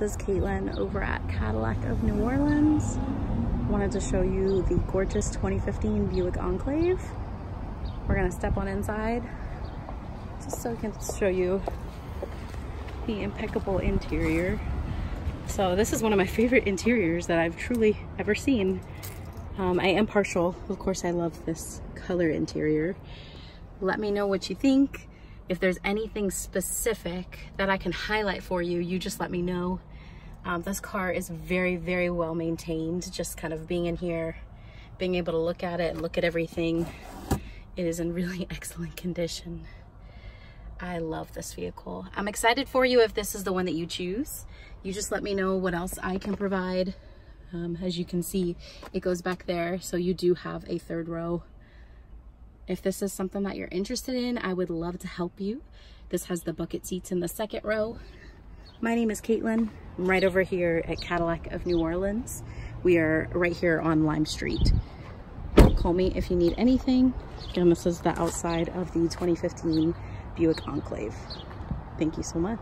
this is Caitlin over at Cadillac of New Orleans. Wanted to show you the gorgeous 2015 Buick Enclave. We're gonna step on inside just so I can show you the impeccable interior. So this is one of my favorite interiors that I've truly ever seen. Um, I am partial. Of course, I love this color interior. Let me know what you think. If there's anything specific that I can highlight for you, you just let me know. Um, this car is very, very well maintained. Just kind of being in here, being able to look at it and look at everything. It is in really excellent condition. I love this vehicle. I'm excited for you if this is the one that you choose. You just let me know what else I can provide. Um, as you can see, it goes back there. So you do have a third row if this is something that you're interested in, I would love to help you. This has the bucket seats in the second row. My name is Caitlin. I'm right over here at Cadillac of New Orleans. We are right here on Lime Street. Call me if you need anything. Again, this is the outside of the 2015 Buick Enclave. Thank you so much.